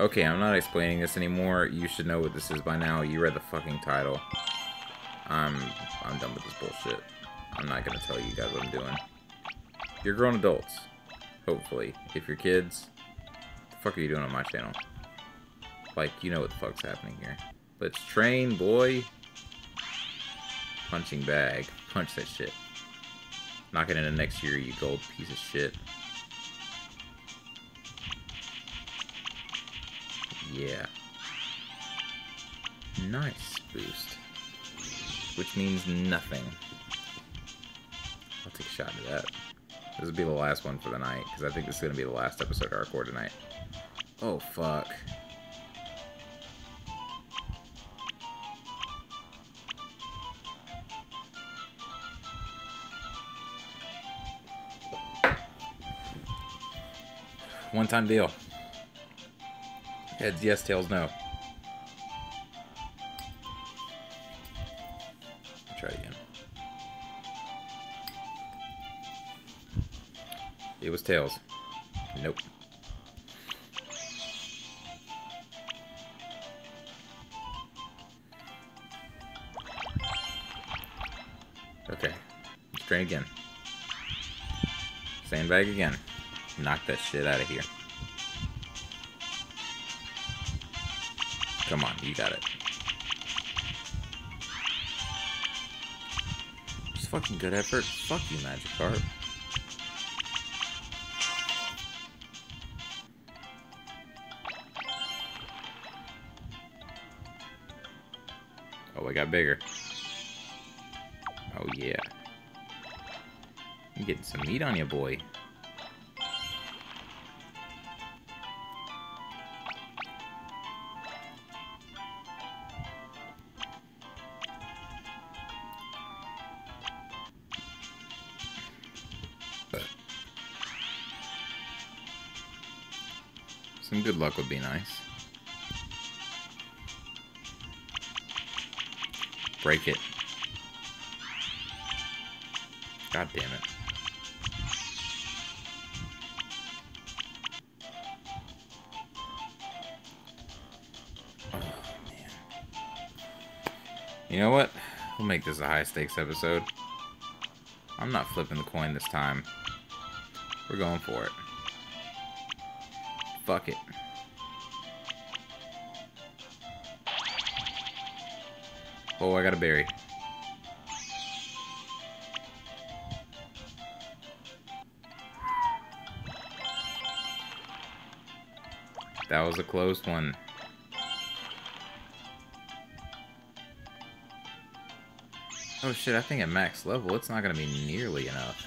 Okay, I'm not explaining this anymore. You should know what this is by now. You read the fucking title. I'm I'm done with this bullshit. I'm not gonna tell you guys what I'm doing. You're grown adults. Hopefully. If you're kids, the fuck are you doing on my channel? Like, you know what the fuck's happening here. Let's train, boy. Punching bag. Punch that shit. Knock it into next year, you gold piece of shit. Yeah. Nice boost. Which means nothing. I'll take a shot at that. This will be the last one for the night, because I think this is going to be the last episode of Hardcore tonight. Oh, fuck. One-time deal. Heads yes, tails no. Try it again. It was tails. Nope. Okay. Let's train again. Sandbag again. Knock that shit out of here. Come on, you got it. It's fucking good effort. Fuck you, Magic Magikarp. Oh, I got bigger. Oh, yeah. I'm getting some meat on you, boy. Some good luck would be nice. Break it. God damn it. Oh, man. You know what? We'll make this a high stakes episode. I'm not flipping the coin this time. We're going for it. Fuck it. Oh, I got a berry. That was a close one. Oh shit, I think at max level it's not gonna be nearly enough.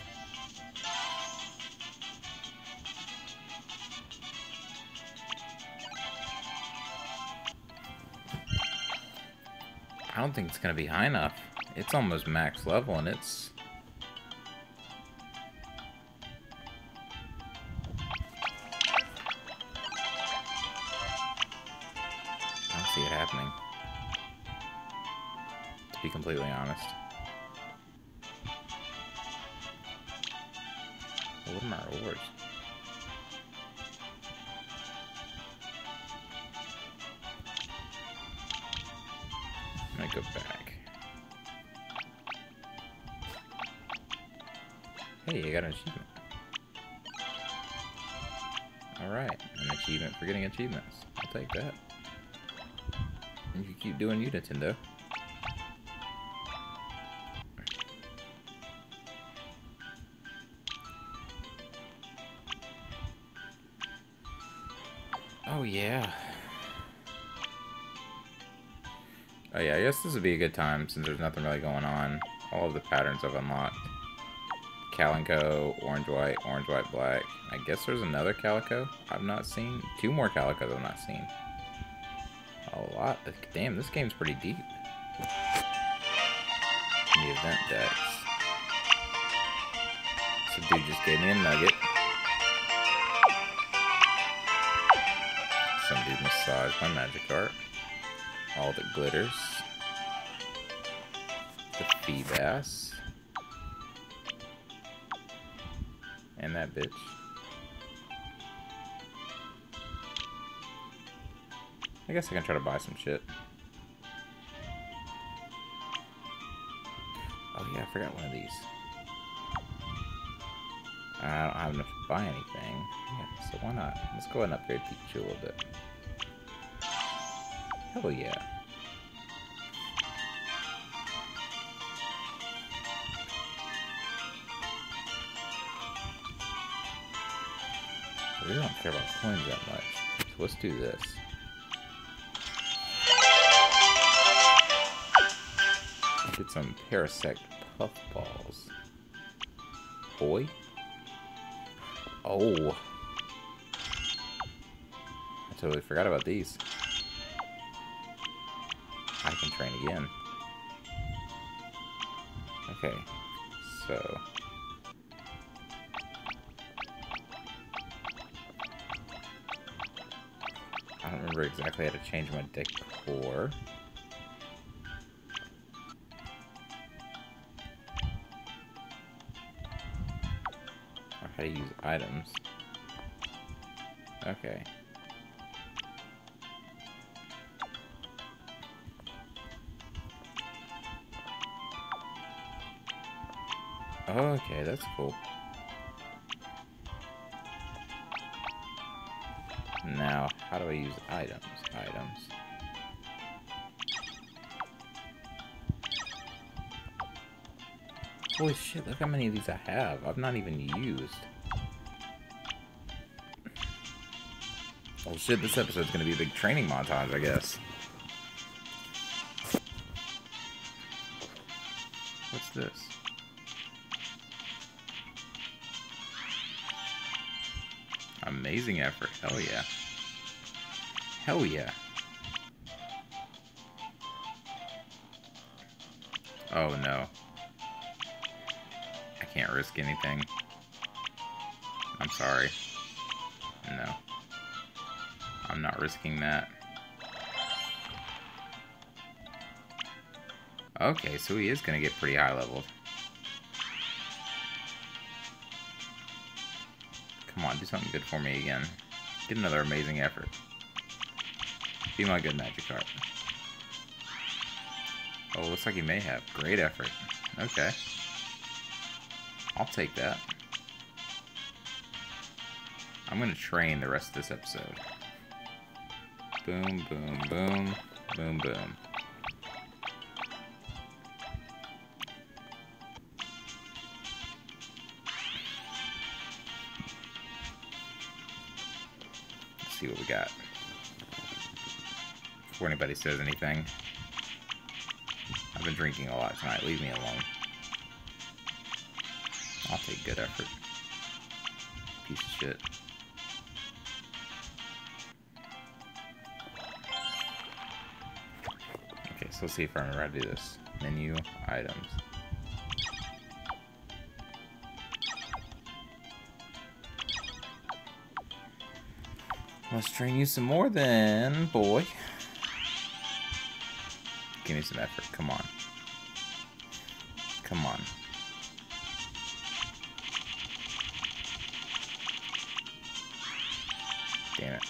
I don't think it's gonna be high enough. It's almost max level and it's... I don't see it happening. To be completely honest. What are my rewards? Go back. Hey, I got an achievement. Alright, an achievement for getting achievements. I'll take that. And you keep doing you, Nintendo. Oh, yeah. Oh yeah, I guess this would be a good time since there's nothing really going on. All of the patterns I've unlocked. Calico, orange white, orange white black. I guess there's another calico I've not seen. Two more calicos I've not seen. A lot. Damn, this game's pretty deep. The event decks. So dude just gave me a nugget. Some dude massaged my Magikarp all that glitters. The Feebas. And that bitch. I guess I can try to buy some shit. Oh yeah, I forgot one of these. I don't have enough to buy anything. Yeah, so why not? Let's go ahead and upgrade Pikachu a little bit. Hell yeah. We don't care about coins that much. So let's do this. Get some Parasect Puffballs. Boy? Oh. I totally forgot about these. Can train again. Okay, so... I don't remember exactly how to change my decor. Or how to use items. Okay. Okay, that's cool. Now, how do I use items? Items. Holy shit, look how many of these I have. I've not even used. Oh shit, this episode's gonna be a big training montage, I guess. What's this? Amazing effort. Hell yeah. Hell yeah. Oh no. I can't risk anything. I'm sorry. No. I'm not risking that. Okay, so he is going to get pretty high leveled. Something good for me again. Get another amazing effort. Be my good Magikarp. Oh, looks like he may have. Great effort. Okay. I'll take that. I'm going to train the rest of this episode. Boom, boom, boom, boom, boom. Before anybody says anything. I've been drinking a lot tonight. Leave me alone. I'll take good effort. Piece of shit. Okay, so let's see if I remember how to do this. Menu, items. Let's train you some more then, boy. Give me some effort. Come on. Come on. Damn it.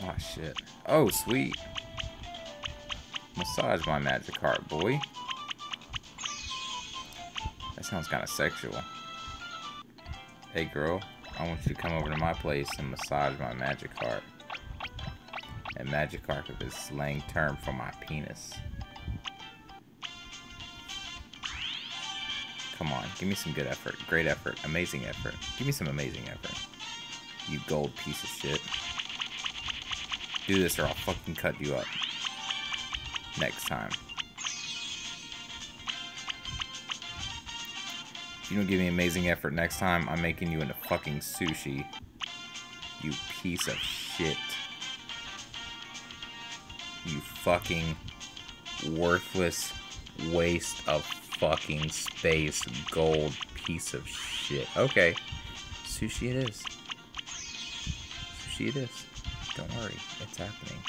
Oh, shit. Oh, sweet. Massage my magic Magikarp, boy. That sounds kind of sexual. Hey, girl. I want you to come over to my place and massage my magic Magikarp. And magic Magikarp is slang term for my penis. Come on, give me some good effort. Great effort. Amazing effort. Give me some amazing effort. You gold piece of shit. Do this or I'll fucking cut you up. Next time. You don't give me amazing effort next time, I'm making you into fucking sushi. You piece of shit. You fucking worthless waste of fucking space gold piece of shit. Okay. Sushi it is. Sushi it is. Don't worry. It's happening.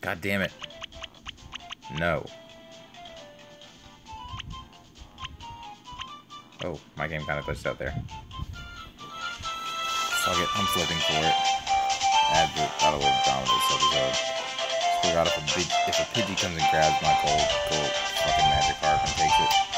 God damn it. No. Oh, my game kind of glitched out there. Fuck it, I'm flipping for it. Add the out of drama this episode. Forgot if a if a Pidgey comes and grabs my gold, gold fucking Magikarp and takes it.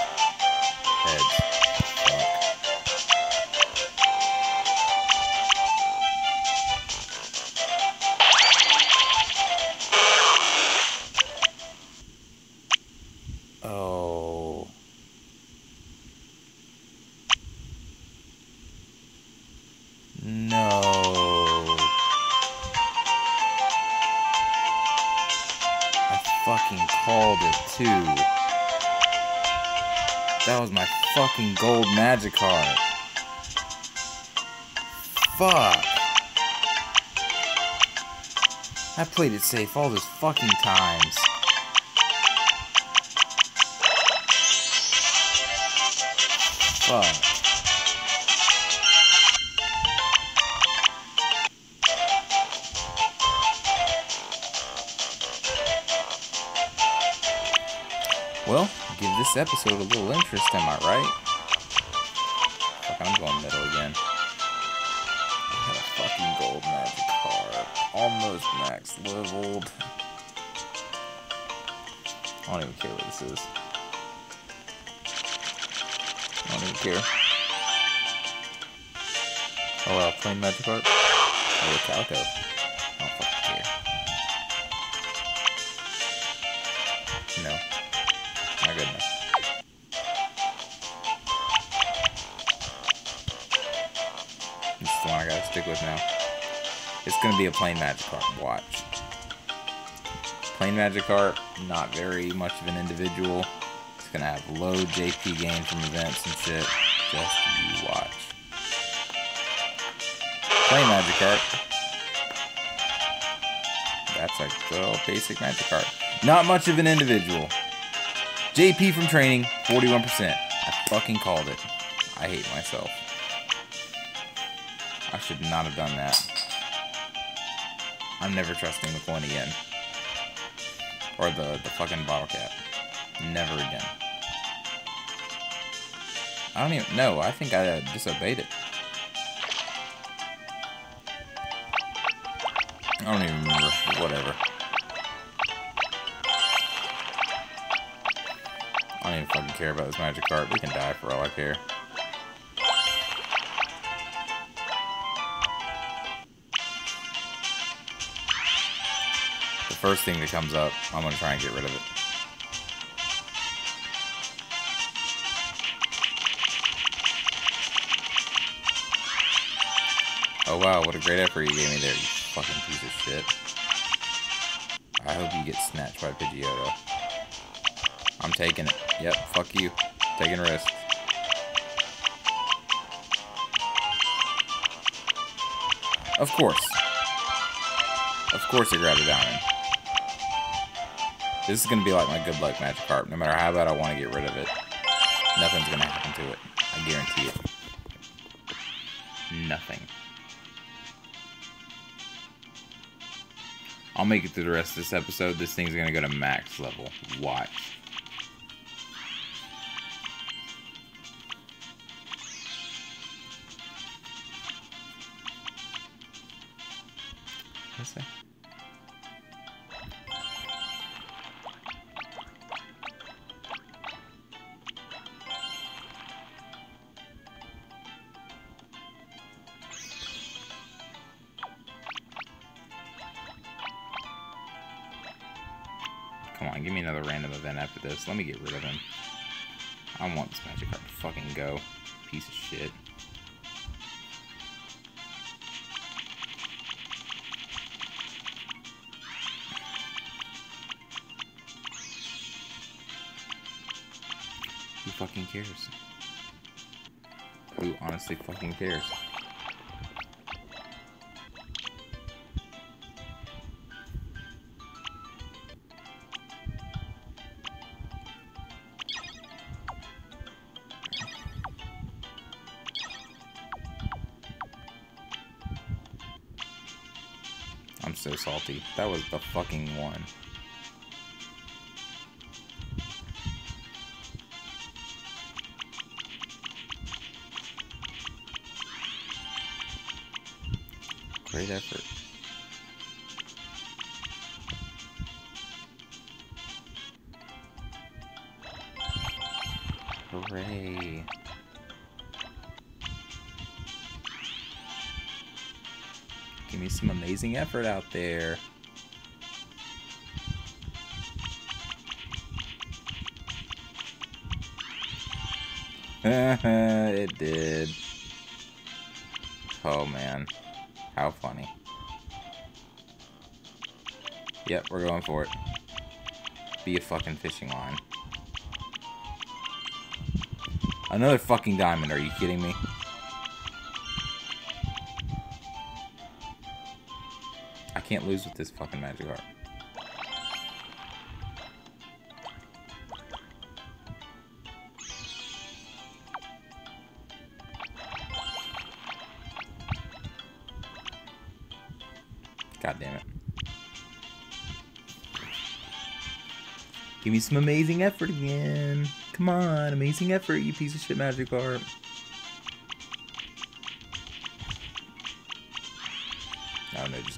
Gold Magikarp. Fuck. I played it safe all those fucking times. Fuck. Well, give this episode a little interest, am I right? Fuck, I'm going middle again. I had a fucking gold magic card. Almost max leveled. I don't even care what this is. I don't even care. Oh wow, plain Magikarp? Oh, a Calico. I don't fucking care. No. Not good enough. Stick with now. It's gonna be a plain Magikarp. Watch. Plain Magikarp, not very much of an individual. It's gonna have low JP gain from events and shit. Just you watch. Plain Magikarp. That's a good old basic Magikarp. Not much of an individual. JP from training, 41%. I fucking called it. I hate myself. I should not have done that. I'm never trusting the coin again. Or the, the fucking bottle cap. Never again. I don't even know. I think I uh, disobeyed it. I don't even remember. Whatever. I don't even fucking care about this Magikarp. We can die for all I care. First thing that comes up, I'm gonna try and get rid of it. Oh wow, what a great effort you gave me there, you fucking piece of shit. I hope you get snatched by Pidgeotto. I'm taking it. Yep, fuck you. Taking risks. Of course. Of course I grabbed a diamond. This is gonna be like my good luck Magikarp. No matter how bad I want to get rid of it, nothing's gonna happen to it. I guarantee it. Nothing. I'll make it through the rest of this episode. This thing's gonna go to max level. Watch. What's that? Give me another random event after this. Let me get rid of him. I want this Magikarp to fucking go. Piece of shit. Who fucking cares? Who honestly fucking cares? That was the fucking one. Great effort. Hooray. Give me some amazing effort out there. it did. Oh man. How funny. Yep, we're going for it. Be a fucking fishing line. Another fucking diamond, are you kidding me? I can't lose with this fucking magic Magikarp. God damn it. Give me some amazing effort again. Come on, amazing effort, you piece of shit Magikarp. Oh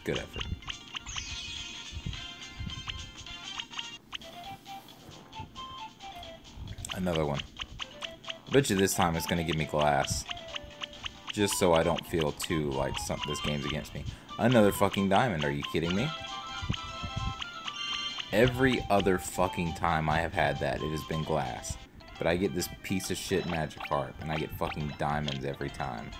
good effort. Another one. I bet you this time it's gonna give me glass. Just so I don't feel too like some, this game's against me. Another fucking diamond, are you kidding me? Every other fucking time I have had that, it has been glass. But I get this piece of shit magic Magikarp, and I get fucking diamonds every time.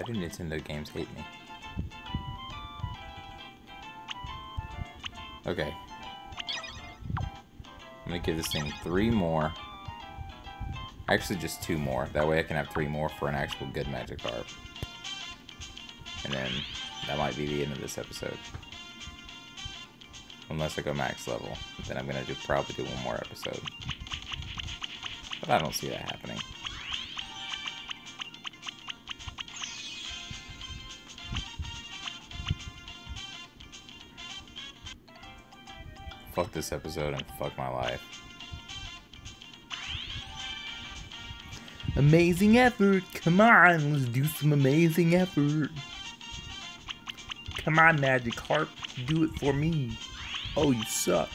Why do Nintendo games hate me? Okay. I'm gonna give this thing three more. Actually, just two more. That way I can have three more for an actual good magic Magikarp. And then that might be the end of this episode. Unless I go max level. Then I'm gonna do probably do one more episode. But I don't see that happening. Fuck this episode and fuck my life. Amazing effort! Come on, let's do some amazing effort. Come on, Magikarp, do it for me. Oh, you suck.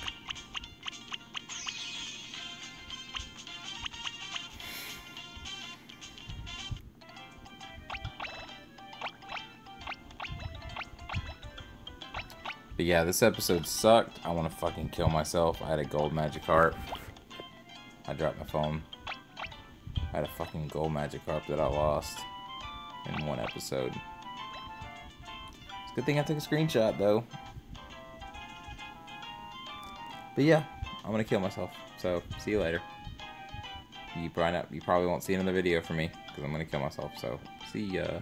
But yeah, this episode sucked. I want to fucking kill myself. I had a gold Magikarp. I dropped my phone. I had a fucking gold Magikarp that I lost in one episode. It's a good thing I took a screenshot, though. But yeah, I'm gonna kill myself. So, see you later. You probably not, you probably won't see another video from me because I'm gonna kill myself. So, see ya.